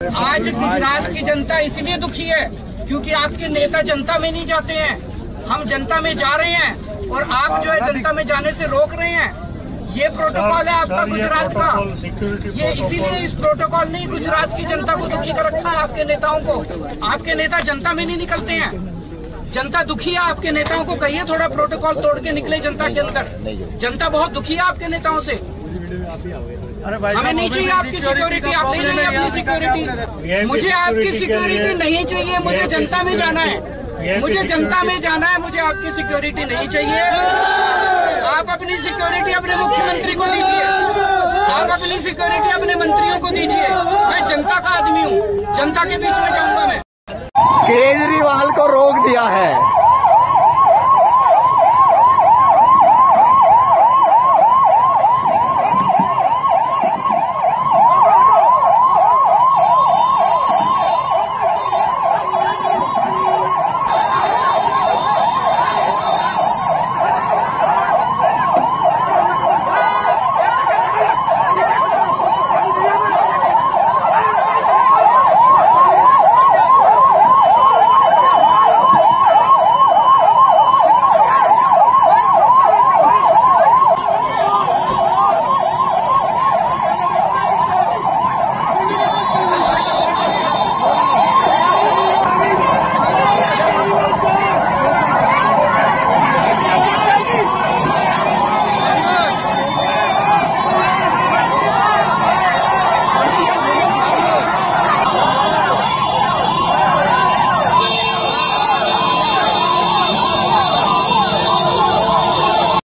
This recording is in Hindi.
आज गुजरात की जनता इसलिए दुखी है क्योंकि आपके नेता जनता में नहीं जाते हैं। हम जनता में जा रहे हैं और आप जो है जनता में जाने से रोक रहे हैं। ये प्रोटोकॉल है आपका गुजरात का। ये इसीलिए इस प्रोटोकॉल ने गुजरात की जनता को दुखी कर रखा है आपके नेताओं को। आपके नेता जनता में नहीं निकलते हैं। जनता दुखी है आपके नेताओं को कहिए थोड़ा प्रोटोकॉल तोड़ के निकले जनता के अंदर। जनता बहुत दुखी है आपके नेताओं से। हमें नहीं चाहिए आपकी सिक्योरिटी आप ले जाइए अपनी सिक्योरिटी मुझे आपकी सिक्योरिटी नहीं चाहिए मुझे जनता में जाना है। मुझे जनता में जाना है मुझे आपकी सिक्योरिटी नहीं चाहिए। आप अपनी सिक्योरिटी अपने मुख्यमंत्री को दीजिए। आप अपनी सिक्योरिटी अपने मंत्रियों को दीजिए। मैं जनता का आदमी हूँ जनता के बीच में जाऊँगा मैं। केजरीवाल को रोक दिया है।